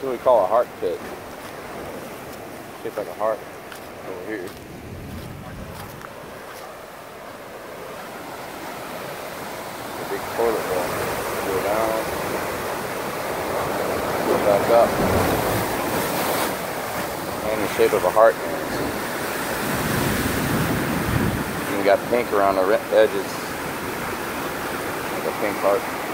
That's what we call a heart pit. Shaped like a heart over here. A big toilet bowl. Go down. Go back up. And the shape of a heart. And we got pink around the edges. Like a pink heart.